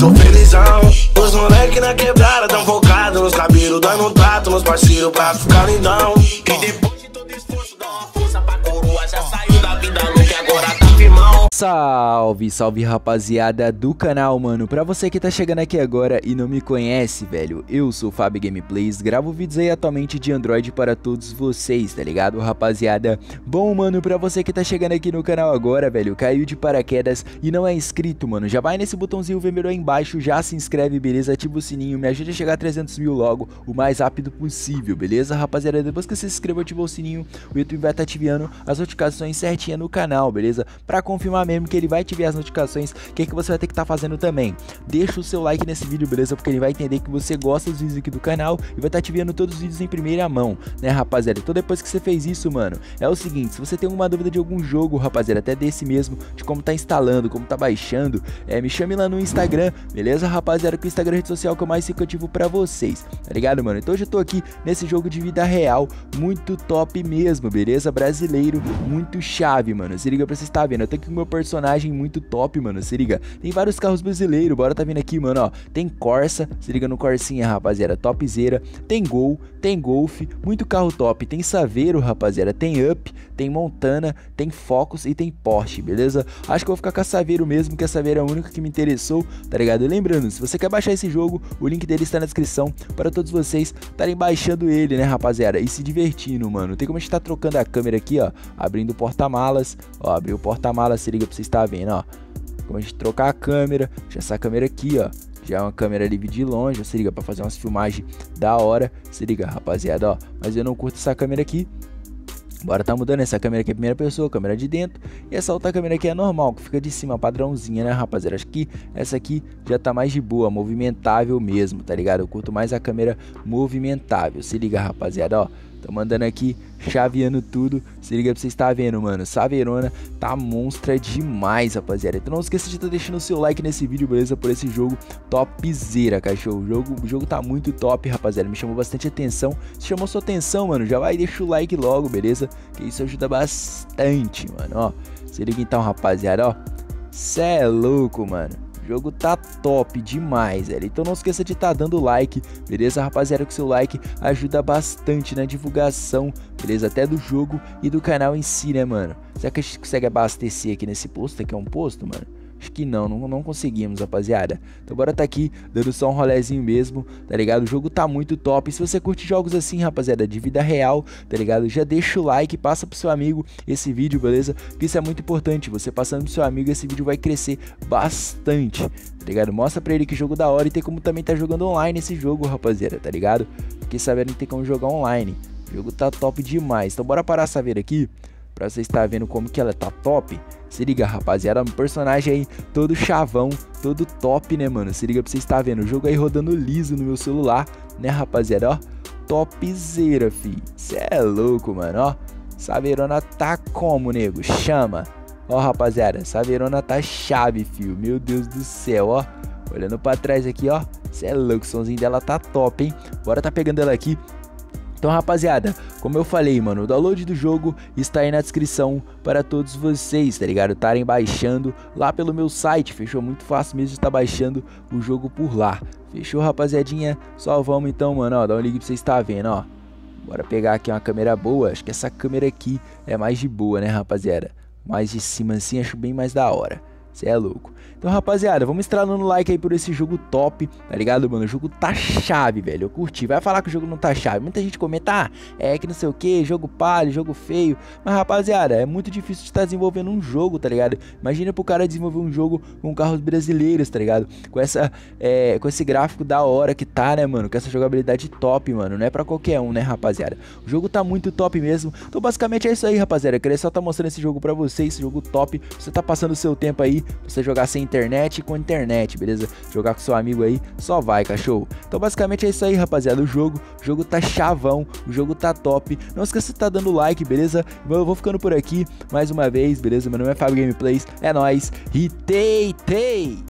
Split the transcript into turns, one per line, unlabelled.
tô felizão. Os moleque na quebrada tão focado nos cabelos, dando tato nos parceiros pra ficar lindão. E depois
Salve, salve rapaziada do canal, mano. Pra você que tá chegando aqui agora e não me conhece, velho, eu sou o Fábio Gameplays, gravo vídeos aí atualmente de Android para todos vocês, tá ligado, rapaziada? Bom, mano, pra você que tá chegando aqui no canal agora, velho, caiu de paraquedas e não é inscrito, mano, já vai nesse botãozinho vermelho aí embaixo, já se inscreve, beleza? Ativa o sininho, me ajude a chegar a 300 mil logo, o mais rápido possível, beleza, rapaziada? Depois que você se inscreva, ativou o sininho, o YouTube vai estar tá ativando as notificações certinha no canal, beleza? Pra confirmar mesmo que ele vai te ver as notificações, o que, que você vai ter que estar tá fazendo também? Deixa o seu like nesse vídeo, beleza? Porque ele vai entender que você gosta dos vídeos aqui do canal e vai estar tá te vendo todos os vídeos em primeira mão, né, rapaziada? Então depois que você fez isso, mano, é o seguinte, se você tem alguma dúvida de algum jogo, rapaziada, até desse mesmo, de como tá instalando, como tá baixando, é, me chame lá no Instagram, beleza, rapaziada? Que o Instagram é a rede social que eu mais fico ativo pra vocês, tá ligado, mano? Então hoje eu tô aqui nesse jogo de vida real, muito top mesmo, beleza? Brasileiro, muito chave, mano. Se liga pra você estar vendo, eu tô aqui com meu personagem muito top, mano. Se liga. Tem vários carros brasileiros. Bora tá vindo aqui, mano, ó. Tem Corsa. Se liga no Corsinha, rapaziada. Topzera. Tem Gol. Tem Golf. Muito carro top. Tem Saveiro, rapaziada. Tem Up. Tem Montana. Tem Focus e tem Porsche, beleza? Acho que eu vou ficar com a Saveiro mesmo, que a Saveiro é a única que me interessou, tá ligado? E lembrando, se você quer baixar esse jogo, o link dele está na descrição para todos vocês estarem baixando ele, né, rapaziada? E se divertindo, mano. Tem como a gente tá trocando a câmera aqui, ó. Abrindo o porta-malas. Ó, abriu o porta-malas. Se liga pra você estar vendo, ó. Como a gente trocar a câmera, já essa câmera aqui, ó. Já é uma câmera livre de longe, se liga, pra fazer umas filmagens da hora. Se liga, rapaziada, ó. Mas eu não curto essa câmera aqui. Bora tá mudando essa câmera aqui é primeira pessoa, câmera de dentro. E essa outra câmera aqui é normal, que fica de cima, padrãozinha, né, rapaziada? Acho que essa aqui já tá mais de boa, movimentável mesmo, tá ligado? Eu curto mais a câmera movimentável. Se liga, rapaziada, ó. Tô mandando aqui, chaveando tudo. Se liga pra você estar vendo, mano. Saverona tá monstra demais, rapaziada. Então não esqueça de estar tá deixando o seu like nesse vídeo, beleza? Por esse jogo topzera, cachorro. O jogo, o jogo tá muito top, rapaziada. Me chamou bastante atenção. Se chamou sua atenção, mano, já vai e deixa o like logo, beleza? Que isso ajuda bastante, mano, ó. Se liga então, rapaziada, ó. Cê é louco, mano jogo tá top demais, velho. Então não esqueça de estar tá dando like, beleza, rapaziada? Que seu like ajuda bastante na divulgação, beleza? Até do jogo e do canal em si, né, mano? Será que a gente consegue abastecer aqui nesse posto? Aqui é um posto, mano? Acho que não, não, não conseguimos, rapaziada. Então bora tá aqui, dando só um rolezinho mesmo, tá ligado? O jogo tá muito top. Se você curte jogos assim, rapaziada, de vida real, tá ligado? Já deixa o like, passa pro seu amigo esse vídeo, beleza? Que isso é muito importante. Você passando pro seu amigo, esse vídeo vai crescer bastante, tá ligado? Mostra pra ele que jogo da hora e tem como também tá jogando online esse jogo, rapaziada, tá ligado? Fiquei sabendo que tem como jogar online. O jogo tá top demais. Então bora parar essa ver aqui pra você estar vendo como que ela tá top. Se liga, rapaziada, um personagem aí todo chavão, todo top, né, mano? Se liga pra você estar vendo o jogo aí rodando liso no meu celular, né, rapaziada, ó. Topzera, fi. Cê é louco, mano, ó. Saverona tá como, nego? Chama. Ó, rapaziada, Saverona tá chave, fio. Meu Deus do céu, ó. Olhando pra trás aqui, ó. Cê é louco, o somzinho dela tá top, hein? Bora tá pegando ela aqui então, rapaziada, como eu falei, mano, o download do jogo está aí na descrição para todos vocês, tá ligado? Estarem baixando lá pelo meu site, fechou? Muito fácil mesmo estar baixando o jogo por lá. Fechou, rapaziadinha? Só vamos então, mano, ó, dá um ligue pra você estar vendo, ó. Bora pegar aqui uma câmera boa, acho que essa câmera aqui é mais de boa, né, rapaziada? Mais de cima assim, acho bem mais da hora. Você é louco. Então, rapaziada, vamos estralando like aí por esse jogo top, tá ligado, mano? O jogo tá chave, velho. Eu curti. Vai falar que o jogo não tá chave. Muita gente comenta, ah, é que não sei o que, jogo palho, jogo feio. Mas, rapaziada, é muito difícil de estar tá desenvolvendo um jogo, tá ligado? Imagina pro cara desenvolver um jogo com carros brasileiros, tá ligado? Com essa, é, com esse gráfico da hora que tá, né, mano? Com essa jogabilidade top, mano. Não é pra qualquer um, né, rapaziada? O jogo tá muito top mesmo. Então, basicamente é isso aí, rapaziada. Eu queria só tá mostrando esse jogo pra vocês, esse jogo top. Você tá passando o seu tempo aí, você jogar sem internet com internet, beleza? Jogar com seu amigo aí, só vai, cachorro. Então basicamente é isso aí, rapaziada. O jogo, o jogo tá chavão, o jogo tá top. Não esqueça de tá dando like, beleza? Eu vou ficando por aqui mais uma vez, beleza? Meu nome é Fábio Gameplays, é nóis. E tei, tei!